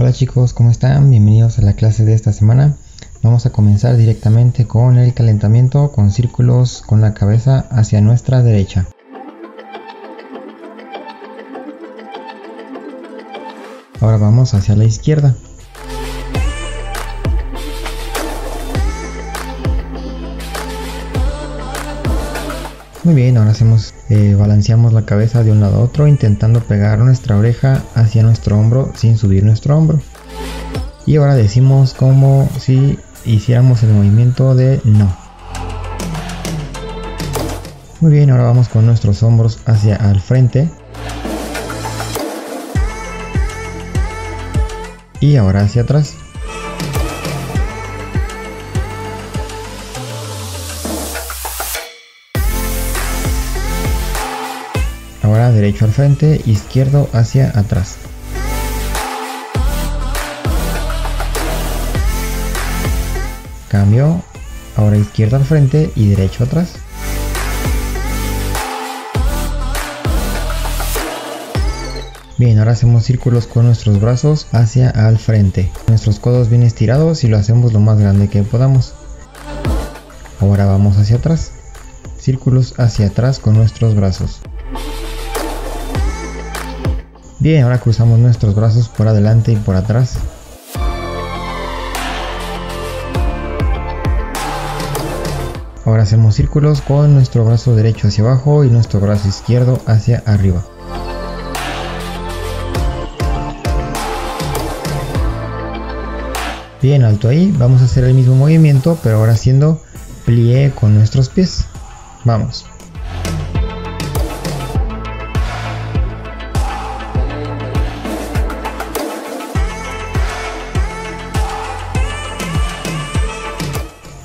Hola chicos, ¿cómo están? Bienvenidos a la clase de esta semana. Vamos a comenzar directamente con el calentamiento con círculos con la cabeza hacia nuestra derecha. Ahora vamos hacia la izquierda. Muy bien, ahora hacemos, eh, balanceamos la cabeza de un lado a otro intentando pegar nuestra oreja hacia nuestro hombro sin subir nuestro hombro. Y ahora decimos como si hiciéramos el movimiento de no. Muy bien, ahora vamos con nuestros hombros hacia al frente. Y ahora hacia atrás. Derecho al frente, izquierdo hacia atrás. Cambio, ahora izquierdo al frente y derecho atrás. Bien, ahora hacemos círculos con nuestros brazos hacia al frente. Nuestros codos bien estirados y lo hacemos lo más grande que podamos. Ahora vamos hacia atrás. Círculos hacia atrás con nuestros brazos. Bien, ahora cruzamos nuestros brazos por adelante y por atrás. Ahora hacemos círculos con nuestro brazo derecho hacia abajo y nuestro brazo izquierdo hacia arriba. Bien, alto ahí, vamos a hacer el mismo movimiento, pero ahora haciendo plié con nuestros pies. Vamos.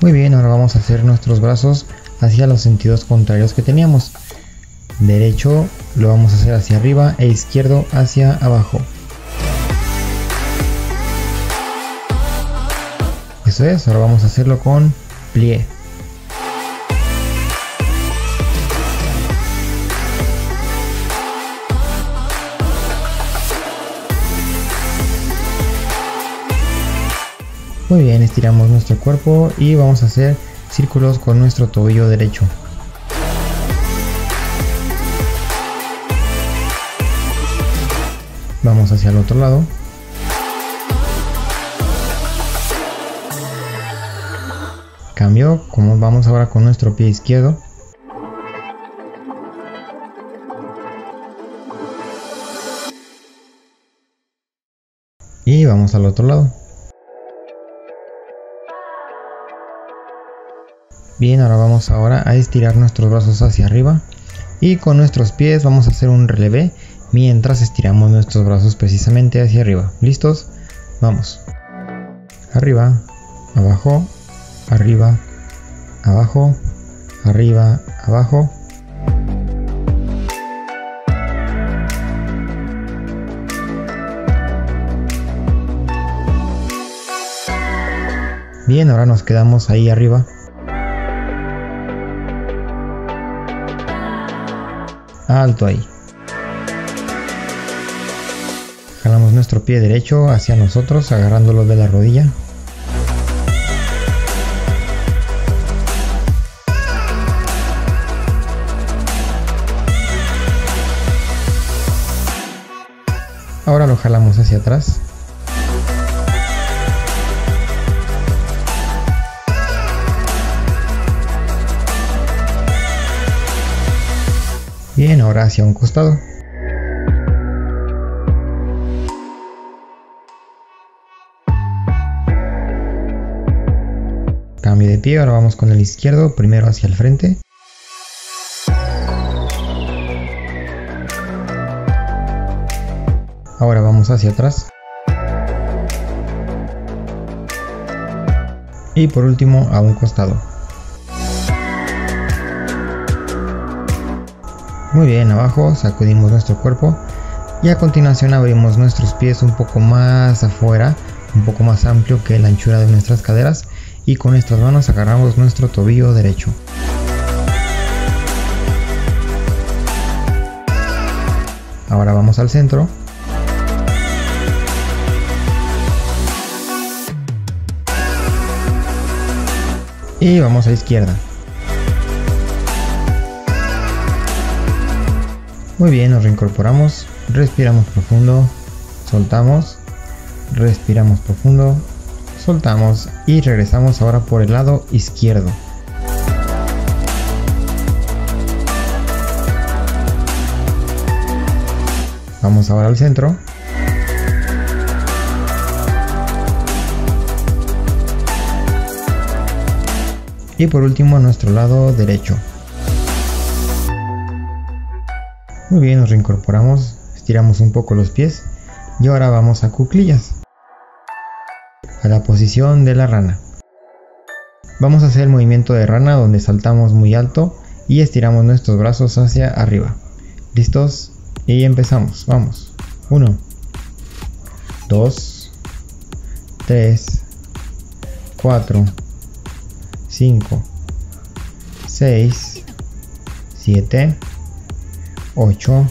Muy bien, ahora vamos a hacer nuestros brazos hacia los sentidos contrarios que teníamos. Derecho lo vamos a hacer hacia arriba e izquierdo hacia abajo. Eso es, ahora vamos a hacerlo con plié. Muy bien, estiramos nuestro cuerpo y vamos a hacer círculos con nuestro tobillo derecho. Vamos hacia el otro lado. Cambio, como vamos ahora con nuestro pie izquierdo. Y vamos al otro lado. Bien, ahora vamos ahora a estirar nuestros brazos hacia arriba y con nuestros pies vamos a hacer un relevé mientras estiramos nuestros brazos precisamente hacia arriba. ¿Listos? Vamos. Arriba, abajo, arriba, abajo, arriba, abajo. Bien, ahora nos quedamos ahí arriba alto ahí. Jalamos nuestro pie derecho hacia nosotros, agarrándolo de la rodilla. Ahora lo jalamos hacia atrás. Bien, ahora hacia un costado. Cambio de pie, ahora vamos con el izquierdo, primero hacia el frente. Ahora vamos hacia atrás. Y por último a un costado. Muy bien, abajo sacudimos nuestro cuerpo y a continuación abrimos nuestros pies un poco más afuera, un poco más amplio que la anchura de nuestras caderas y con estas manos agarramos nuestro tobillo derecho. Ahora vamos al centro. Y vamos a izquierda. Muy bien, nos reincorporamos, respiramos profundo, soltamos, respiramos profundo, soltamos y regresamos ahora por el lado izquierdo. Vamos ahora al centro. Y por último a nuestro lado derecho. Muy bien, nos reincorporamos, estiramos un poco los pies y ahora vamos a cuclillas. A la posición de la rana. Vamos a hacer el movimiento de rana donde saltamos muy alto y estiramos nuestros brazos hacia arriba. ¿Listos? Y empezamos, vamos. 1, 2, 3, 4, 5, 6, 7, 8,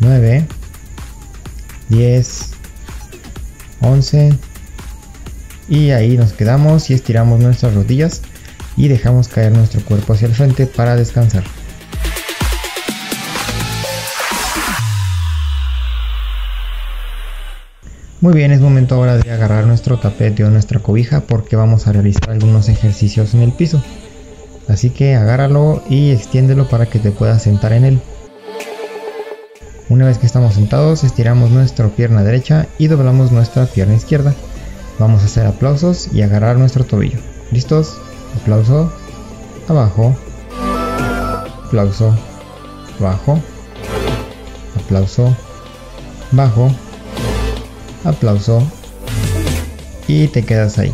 9, 10, 11 y ahí nos quedamos y estiramos nuestras rodillas y dejamos caer nuestro cuerpo hacia el frente para descansar. Muy bien, es momento ahora de agarrar nuestro tapete o nuestra cobija porque vamos a realizar algunos ejercicios en el piso. Así que agárralo y extiéndelo para que te puedas sentar en él. Una vez que estamos sentados, estiramos nuestra pierna derecha y doblamos nuestra pierna izquierda. Vamos a hacer aplausos y agarrar nuestro tobillo. ¿Listos? Aplauso, abajo, aplauso, abajo, aplauso, bajo aplauso y te quedas ahí.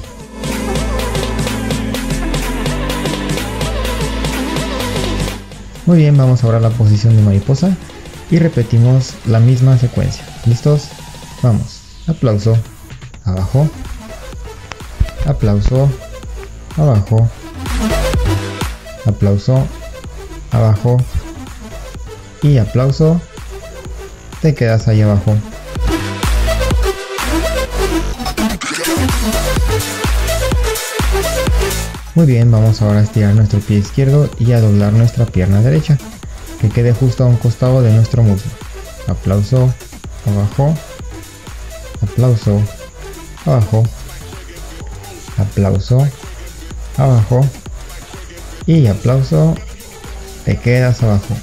Muy bien, vamos ahora a la posición de mariposa y repetimos la misma secuencia. ¿Listos? Vamos. Aplauso, abajo, aplauso, abajo, aplauso, abajo y aplauso, te quedas ahí abajo. Muy bien, vamos ahora a estirar nuestro pie izquierdo y a doblar nuestra pierna derecha, que quede justo a un costado de nuestro muslo. Aplauso, abajo, aplauso, abajo, aplauso, abajo y aplauso, te quedas abajo.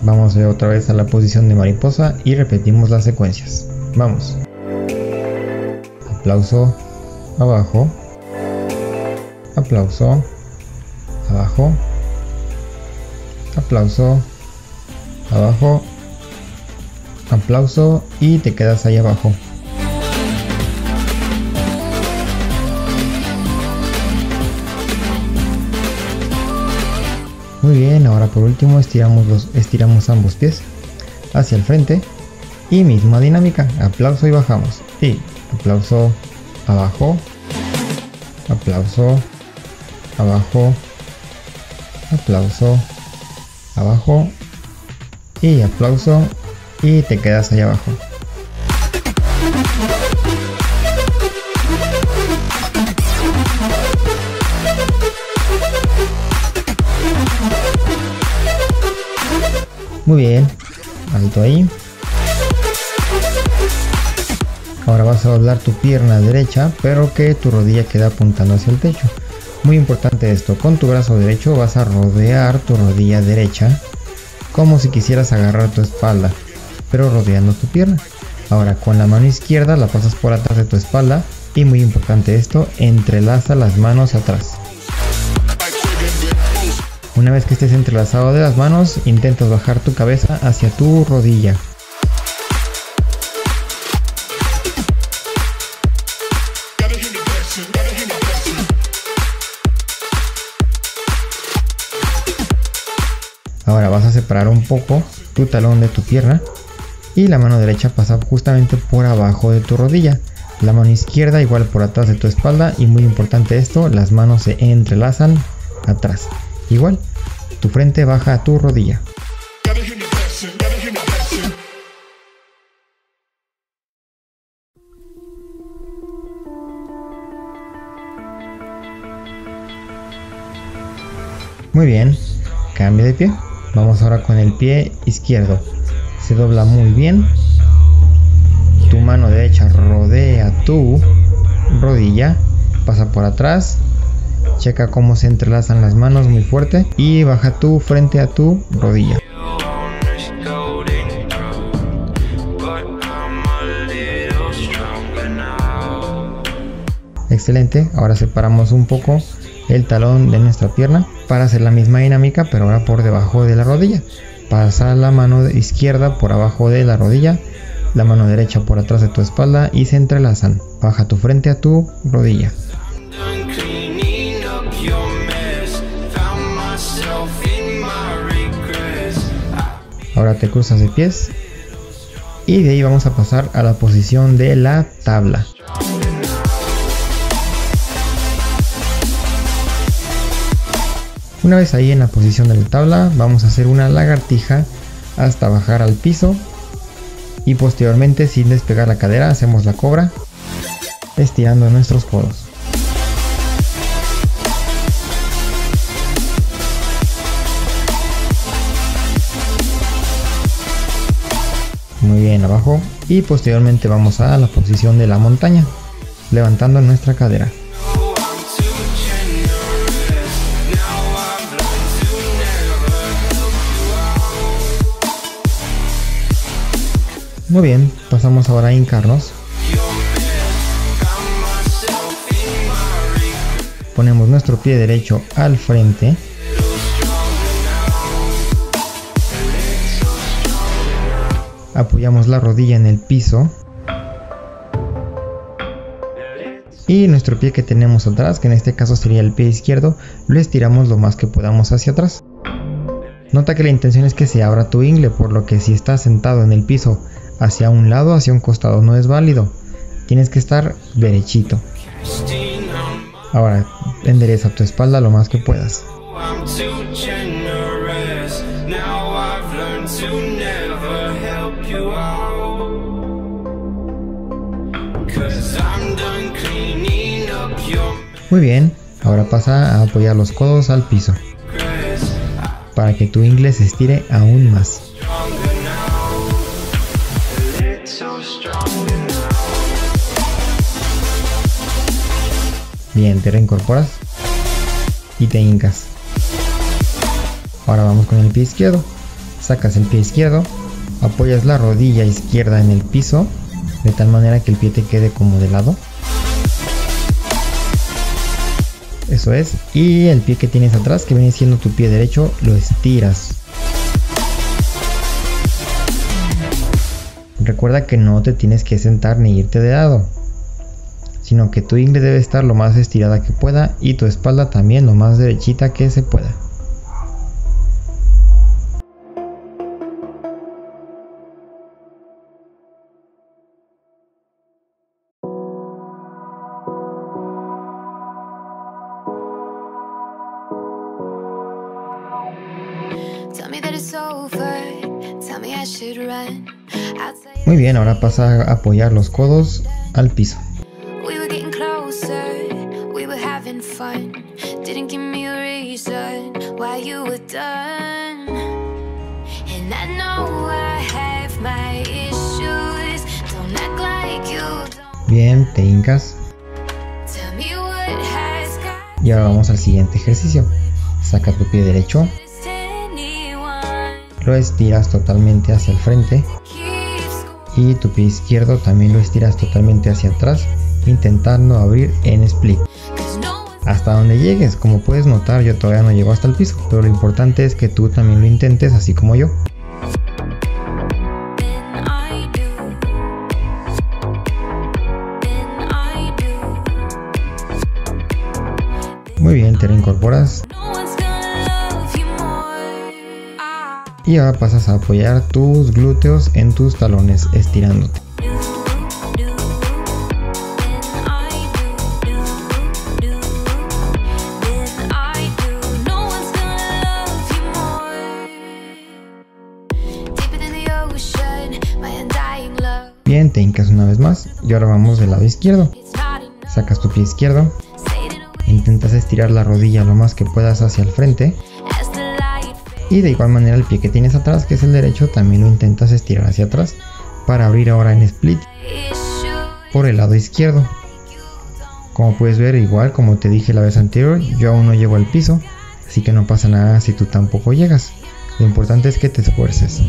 Vamos otra vez a la posición de mariposa y repetimos las secuencias. Vamos. Aplauso, abajo. Aplauso, abajo. Aplauso, abajo. Aplauso y te quedas ahí abajo. Muy bien, ahora por último estiramos, los, estiramos ambos pies hacia el frente y misma dinámica, aplauso y bajamos. Y aplauso abajo, aplauso. Abajo, aplauso. Abajo. Y aplauso. Y te quedas ahí abajo. Muy bien, alto ahí. Ahora vas a doblar tu pierna derecha, pero que tu rodilla quede apuntando hacia el techo. Muy importante esto, con tu brazo derecho vas a rodear tu rodilla derecha como si quisieras agarrar tu espalda, pero rodeando tu pierna. Ahora con la mano izquierda la pasas por atrás de tu espalda y muy importante esto, entrelaza las manos atrás. Una vez que estés entrelazado de las manos, intentas bajar tu cabeza hacia tu rodilla. Ahora vas a separar un poco tu talón de tu pierna y la mano derecha pasa justamente por abajo de tu rodilla. La mano izquierda igual por atrás de tu espalda y muy importante esto, las manos se entrelazan atrás. Igual, tu frente baja a tu rodilla. Muy bien, cambia de pie. Vamos ahora con el pie izquierdo. Se dobla muy bien. Tu mano derecha rodea tu rodilla. Pasa por atrás. Checa cómo se entrelazan las manos muy fuerte. Y baja tu frente a tu rodilla. Excelente, ahora separamos un poco el talón de nuestra pierna para hacer la misma dinámica pero ahora por debajo de la rodilla. Pasa la mano izquierda por abajo de la rodilla, la mano derecha por atrás de tu espalda y se entrelazan. Baja tu frente a tu rodilla. Ahora te cruzas de pies y de ahí vamos a pasar a la posición de la tabla. Una vez ahí en la posición de la tabla, vamos a hacer una lagartija hasta bajar al piso y posteriormente sin despegar la cadera hacemos la cobra estirando nuestros codos. Muy bien abajo y posteriormente vamos a la posición de la montaña levantando nuestra cadera. Muy bien, pasamos ahora a hincarnos. Ponemos nuestro pie derecho al frente. Apoyamos la rodilla en el piso. Y nuestro pie que tenemos atrás, que en este caso sería el pie izquierdo, lo estiramos lo más que podamos hacia atrás. Nota que la intención es que se abra tu ingle, por lo que si estás sentado en el piso hacia un lado, hacia un costado, no es válido. Tienes que estar derechito. Ahora, endereza tu espalda lo más que puedas. Muy bien, ahora pasa a apoyar los codos al piso para que tu inglés se estire aún más. Bien, te reincorporas y te hincas. Ahora vamos con el pie izquierdo. Sacas el pie izquierdo, apoyas la rodilla izquierda en el piso, de tal manera que el pie te quede como de lado. Eso es. Y el pie que tienes atrás, que viene siendo tu pie derecho, lo estiras. Recuerda que no te tienes que sentar ni irte de lado sino que tu ingle debe estar lo más estirada que pueda y tu espalda también lo más derechita que se pueda. Muy bien, ahora pasa a apoyar los codos al piso. Te hincas. Y ahora vamos al siguiente ejercicio. Saca tu pie derecho. Lo estiras totalmente hacia el frente. Y tu pie izquierdo también lo estiras totalmente hacia atrás, intentando abrir en split hasta donde llegues. Como puedes notar, yo todavía no llego hasta el piso, pero lo importante es que tú también lo intentes así como yo. Te reincorporas. Y ahora pasas a apoyar tus glúteos en tus talones, estirándote. Bien, te hincas una vez más y ahora vamos del lado izquierdo. Sacas tu pie izquierdo, intentas estirar la rodilla lo más que puedas hacia el frente Y de igual manera el pie que tienes atrás, que es el derecho, también lo intentas estirar hacia atrás para abrir ahora en split por el lado izquierdo. Como puedes ver, igual como te dije la vez anterior, yo aún no llego al piso, así que no pasa nada si tú tampoco llegas. Lo importante es que te esfuerces.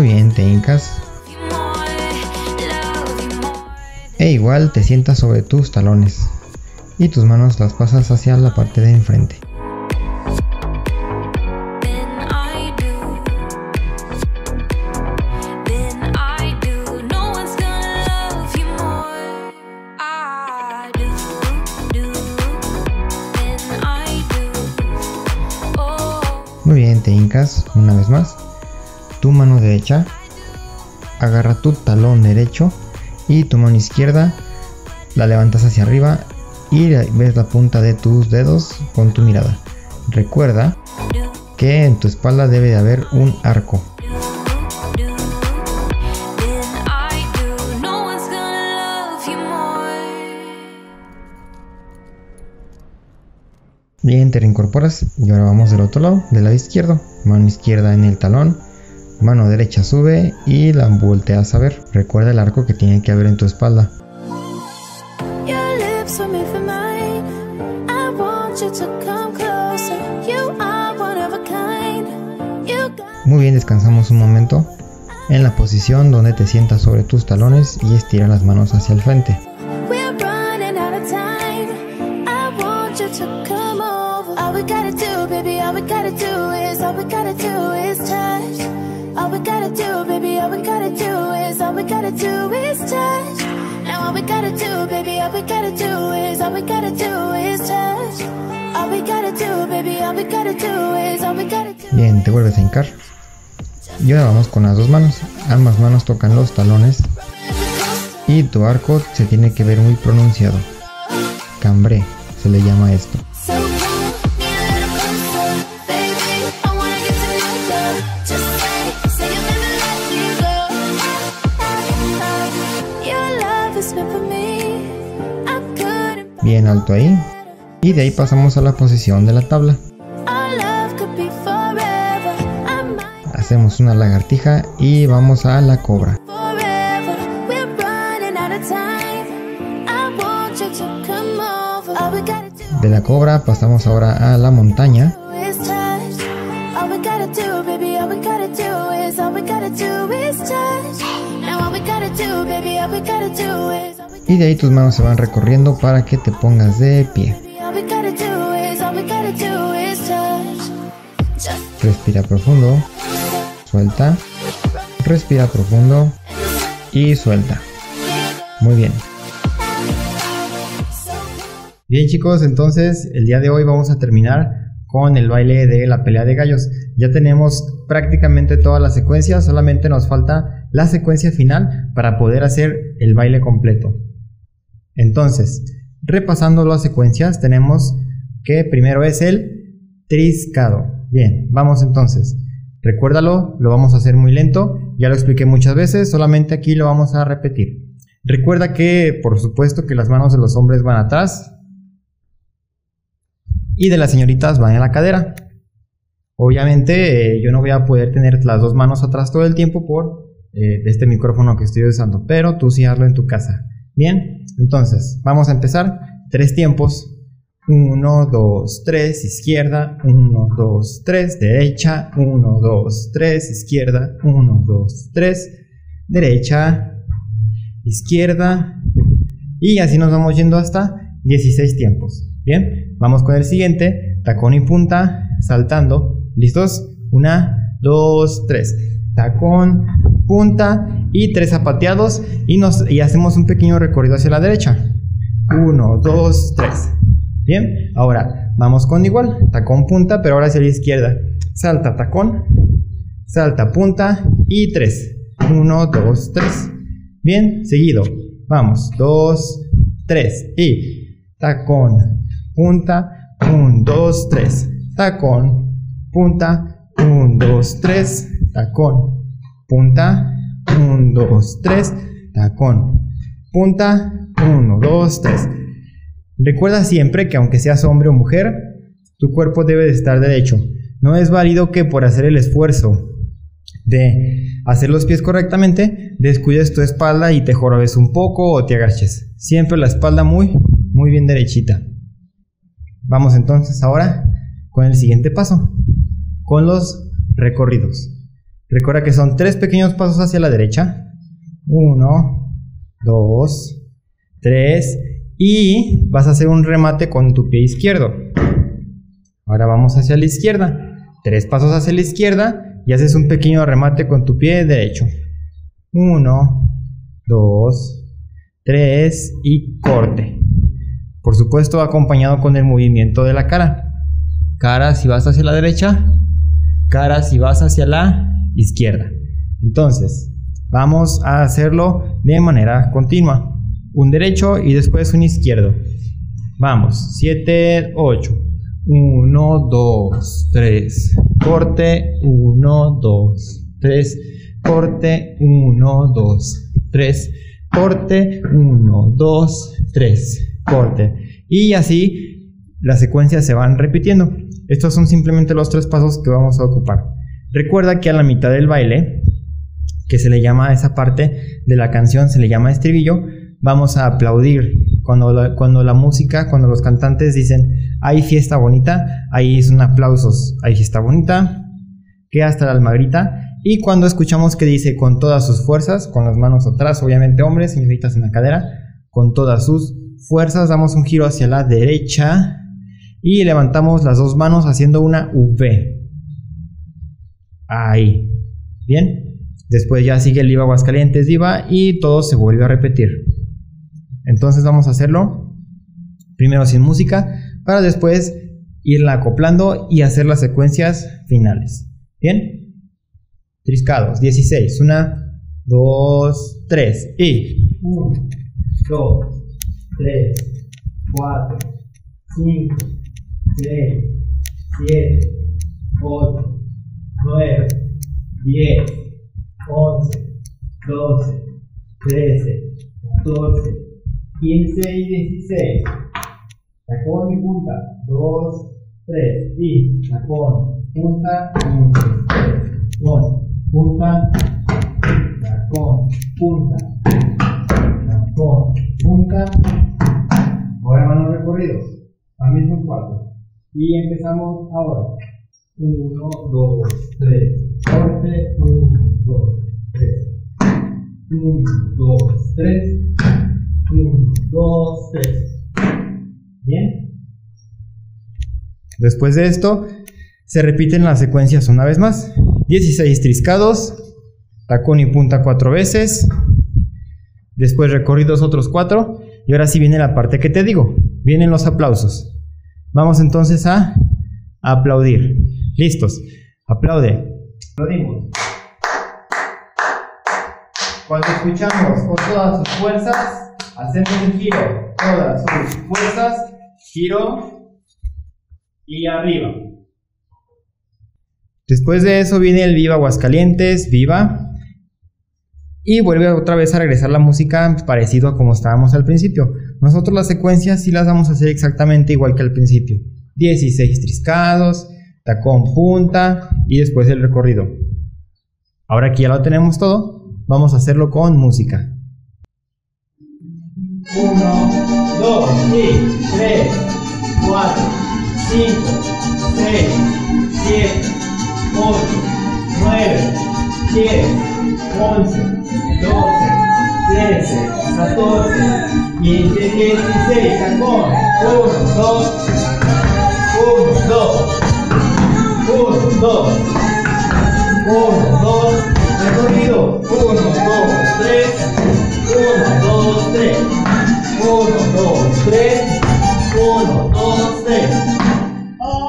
Bien, te hincas. E igual te sientas sobre tus talones y tus manos las pasas hacia la parte de enfrente. Agarra tu talón derecho y tu mano izquierda la levantas hacia arriba y ves la punta de tus dedos con tu mirada. Recuerda que en tu espalda debe de haber un arco. Bien, te reincorporas y ahora vamos del otro lado, del lado izquierdo. Mano izquierda en el talón, mano derecha sube y la volteas a ver. Recuerda el arco que tiene que haber en tu espalda. Muy bien, descansamos un momento en la posición donde te sientas sobre tus talones y estira las manos hacia el frente. Bien, te vuelves a hincar. Y ahora vamos con las dos manos. Ambas manos tocan los talones. Y tu arco se tiene que ver muy pronunciado. Cambré, se le llama esto. Bien alto ahí. Y de ahí pasamos a la posición de la tabla. Hacemos una lagartija y vamos a la cobra. De la cobra pasamos ahora a la montaña. Y de ahí tus manos se van recorriendo para que te pongas de pie. Respira profundo. Suelta. Respira profundo. Y suelta. Muy bien. Bien chicos, entonces el día de hoy vamos a terminar con el baile de la pelea de gallos. Ya tenemos prácticamente toda la secuencia, solamente nos falta la secuencia final para poder hacer el baile completo. Entonces, repasando las secuencias, tenemos que primero es el triscado. Bien, vamos entonces. Recuérdalo, lo vamos a hacer muy lento, ya lo expliqué muchas veces, solamente aquí lo vamos a repetir. Recuerda que, por supuesto, que las manos de los hombres van atrás y de las señoritas van en la cadera. Obviamente eh, yo no voy a poder tener las dos manos atrás todo el tiempo por eh, este micrófono que estoy usando, pero tú sí hazlo en tu casa. Bien, entonces vamos a empezar. Tres tiempos. 1, 2, 3, izquierda, 1, 2, 3, derecha, 1, 2, 3, izquierda, 1, 2, 3, derecha, izquierda, y así nos vamos yendo hasta 16 tiempos. Bien, vamos con el siguiente, tacón y punta, saltando, ¿listos? 1, 2, 3, tacón, punta y tres zapateados y, nos, y hacemos un pequeño recorrido hacia la derecha. 1, 2, 3. Bien, ahora vamos con igual, tacón punta, pero ahora hacia la izquierda. Salta tacón, salta punta y 3. 1, 2, 3. Bien, seguido. Vamos, 2, 3 y tacón, punta, 1, 2, 3. Tacón, punta, 1, 2, 3. Tacón, punta, 1, 2, 3. tacón, punta, 1, 2, 3. Recuerda siempre que aunque seas hombre o mujer, tu cuerpo debe de estar derecho. No es válido que por hacer el esfuerzo de hacer los pies correctamente, descuides tu espalda y te jorobes un poco o te agaches. Siempre la espalda muy, muy bien derechita. Vamos entonces ahora con el siguiente paso, con los recorridos. Recuerda que son tres pequeños pasos hacia la derecha. Uno, dos, tres. Y vas a hacer un remate con tu pie izquierdo. Ahora vamos hacia la izquierda. Tres pasos hacia la izquierda y haces un pequeño remate con tu pie derecho. Uno, dos, tres y corte. Por supuesto acompañado con el movimiento de la cara. Cara si vas hacia la derecha, cara si vas hacia la izquierda. Entonces, vamos a hacerlo de manera continua. Un derecho y después un izquierdo. Vamos, 7, 8. 1, 2, 3. Corte, 1, 2, 3. Corte, 1, 2, 3. Corte, 1, 2, 3. Corte. Y así las secuencias se van repitiendo. Estos son simplemente los tres pasos que vamos a ocupar. Recuerda que a la mitad del baile, que se le llama a esa parte de la canción, se le llama estribillo, vamos a aplaudir. Cuando la, cuando la música, cuando los cantantes dicen, hay fiesta bonita, ahí son aplausos, hay fiesta bonita, que hasta la alma grita. Y cuando escuchamos que dice con todas sus fuerzas, con las manos atrás, obviamente hombres, señoritas en la cadera, con todas sus fuerzas, damos un giro hacia la derecha y levantamos las dos manos haciendo una V. Ahí. Bien. Después ya sigue el Viva Aguascalientes Diva y todo se vuelve a repetir. Entonces vamos a hacerlo primero sin música para después irla acoplando y hacer las secuencias finales. ¿Bien? Triscados. 16. 1, 2, 3. Y 1, 2, 3, 4, 5, 6, 7, 8, 9, 10, 11, 12, 13, 14, 15 y 16. Tacón y punta. 2, 3. Y tacón, punta, 1, 3. punta, tacón, punta, tacón, punta. Ahora van los recorridos. A mismo cuatro. Y empezamos ahora. 1, 2, 3. Corte, 1, 2, 3. 1, 2, 3. 1, 2, 3. Bien. Después de esto, se repiten las secuencias una vez más. 16 triscados, tacón y punta cuatro veces. Después recorridos otros cuatro. Y ahora sí viene la parte que te digo. Vienen los aplausos. Vamos entonces a aplaudir. Listos. Aplaude. Aplaudimos. Cuando escuchamos con todas sus fuerzas, hacemos un giro. Todas sus fuerzas, giro y arriba. Después de eso viene el Viva Aguascalientes, Viva. Y vuelve otra vez a regresar la música parecido a como estábamos al principio. Nosotros las secuencias sí las vamos a hacer exactamente igual que al principio. 16 triscados, tacón punta y después el recorrido. Ahora que ya lo tenemos todo, vamos a hacerlo con música. 1, 2, 3, 4, 5, 6, 7, 8, 9, 10, 11, 12, 13, 14, 15, 16, tacón. 1, 2, 1, 2, 1, 2, 1, 2, recorrido, 1, 2, 3, 1, 2, 3, 1, 2, 3, 1, 2, 3.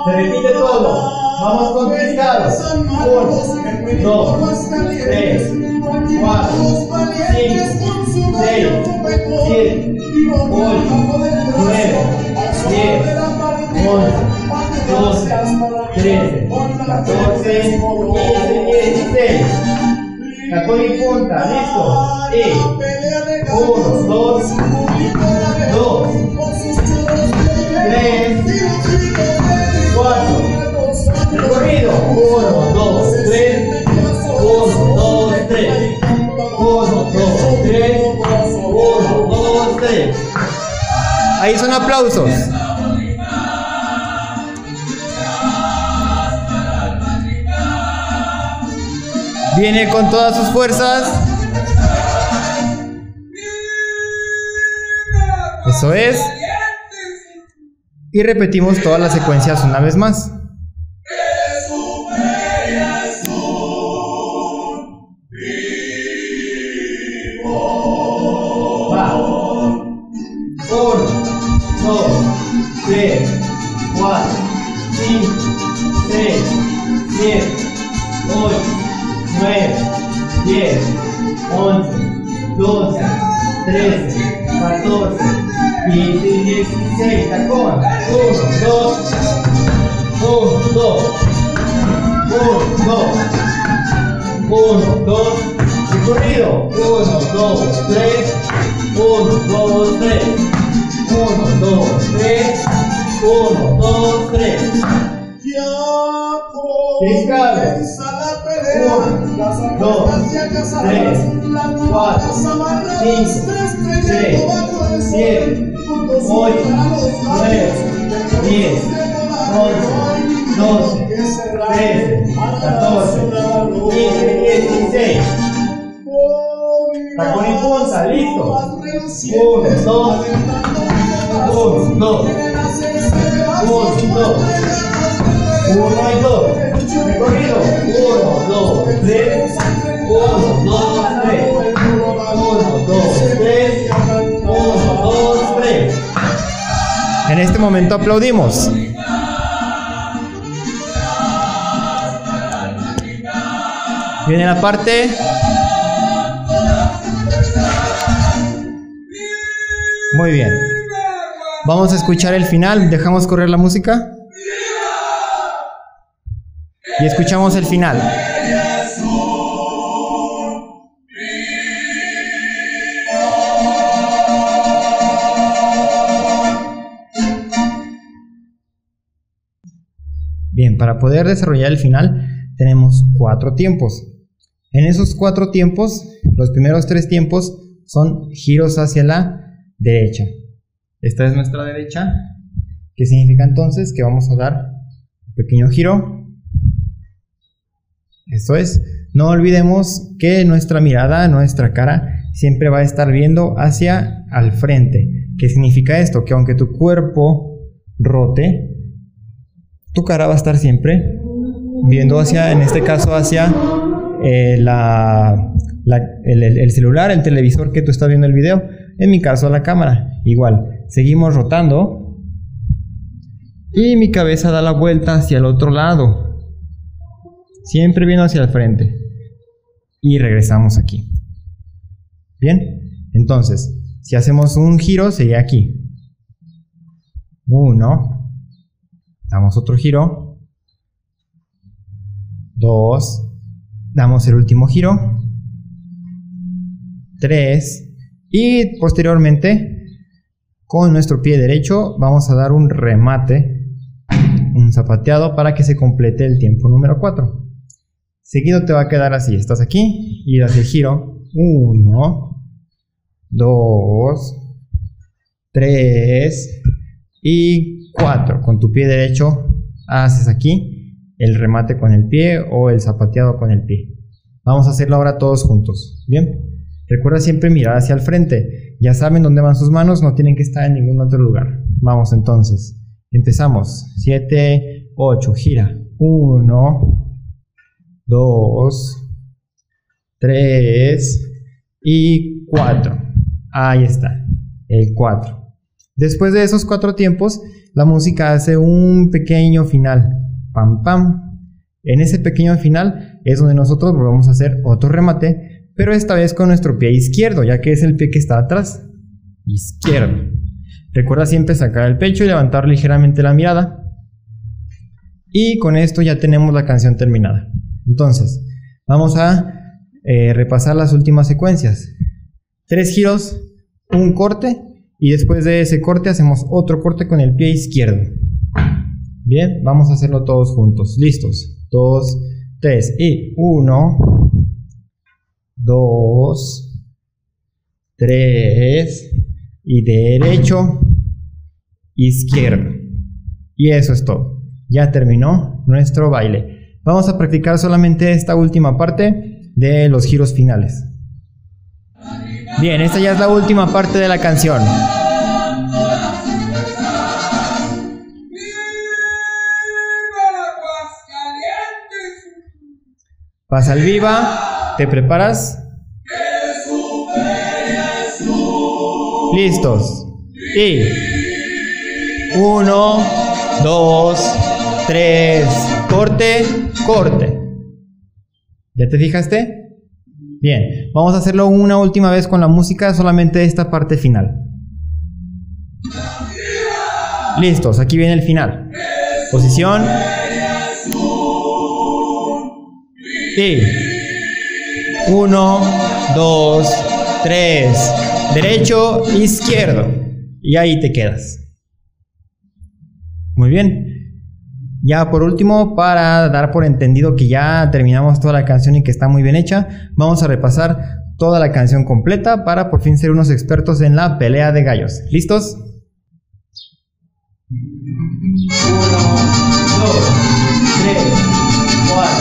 Se repite todo. Vamos con pescados. 1, 2, 3, 4, 5, 6, 7, 8, 9, 10, 11, 12, 13, 14, 15, 16. Tacón y punta, listo. Y uno, dos, dos, tres, cuatro. Recorrido. Uno, dos, tres. Uno, dos, tres. Uno, dos, tres. Uno, dos, tres. Ahí son aplausos. Viene con todas sus fuerzas. Eso es. Y repetimos todas las secuencias una vez más. Uno, dos, uno, dos, uno, dos, uno, dos. Recorrido. Uno, dos, tres. Uno, dos, tres. Uno, dos, tres. Uno, dos, tres. Fiscal. Uno, dos, tres, cuatro, cinco, seis, 11, 12, 13, 14, 15, 16. Tacón y punta, listo. 1, 2, 1, 2, 1, 2. 1 y 2. Recorrido. 1, 2, 3. 1, 2, 3. 1, 2, 3. 1, 2, 3. En este momento aplaudimos. Viene la parte. Muy bien. Vamos a escuchar el final. Dejamos correr la música. Y escuchamos el final. Bien, para poder desarrollar el final tenemos cuatro tiempos. En esos cuatro tiempos, los primeros tres tiempos son giros hacia la derecha. Esta es nuestra derecha, que significa entonces que vamos a dar un pequeño giro. Eso es. No olvidemos que nuestra mirada, nuestra cara, siempre va a estar viendo hacia al frente. ¿Qué significa esto? Que aunque tu cuerpo rote, tu cara va a estar siempre viendo hacia, en este caso, hacia eh, la, el- el celular, el televisor que tú estás viendo el video. En mi caso, la cámara. Igual, seguimos rotando. Y mi cabeza da la vuelta hacia el otro lado. Siempre viendo hacia el frente. Y regresamos aquí. Bien, entonces, si hacemos un giro, sería aquí. Uno. Damos otro giro. Dos. Damos el último giro. Tres. Y posteriormente, con nuestro pie derecho, vamos a dar un remate, un zapateado para que se complete el tiempo número 4. Seguido te va a quedar así. Estás aquí y das el giro. Uno. Dos. Tres. Y cuatro. Con tu pie derecho haces aquí el remate con el pie o el zapateado con el pie. Vamos a hacerlo ahora todos juntos. Bien. Recuerda siempre mirar hacia el frente. Ya saben dónde van sus manos, no tienen que estar en ningún otro lugar. Vamos entonces. Empezamos. 7, 8, gira. 1, 2, 3 y 4. Ahí está. El 4. Después de esos cuatro tiempos, la música hace un pequeño final pam, pam. En ese pequeño final es donde nosotros volvemos a hacer otro remate, pero esta vez con nuestro pie izquierdo, ya que es el pie que está atrás. Izquierdo. Recuerda siempre sacar el pecho y levantar ligeramente la mirada. Y con esto ya tenemos la canción terminada. Entonces, vamos a eh, repasar las últimas secuencias. Tres giros, un corte y después de ese corte hacemos otro corte con el pie izquierdo. Bien, vamos a hacerlo todos juntos. Listos. 2, 3 y 1, 2, 3 y derecho, izquierdo. Y eso es todo. Ya terminó nuestro baile. Vamos a practicar solamente esta última parte de los giros finales. Bien, esta ya es la última parte de la canción. Vas al viva, te preparas. Listos. Y uno, dos, tres. Corte, corte. ¿Ya te fijaste? Bien, vamos a hacerlo una última vez con la música, solamente esta parte final. Listos, aquí viene el final. Posición. Sí. Uno, dos, tres. Derecho, izquierdo. Y ahí te quedas. Muy bien. Ya por último, para dar por entendido que ya terminamos toda la canción y que está muy bien hecha, vamos a repasar toda la canción completa para por fin ser unos expertos en la pelea de gallos. ¿Listos? Uno, dos, tres, cuatro.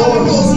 Senhor.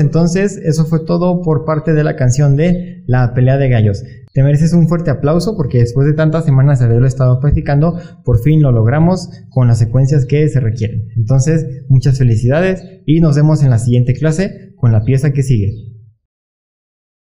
Entonces eso fue todo por parte de la canción de La pelea de gallos. Te mereces un fuerte aplauso porque después de tantas semanas de haberlo estado practicando, por fin lo logramos con las secuencias que se requieren. Entonces, muchas felicidades y nos vemos en la siguiente clase con la pieza que sigue.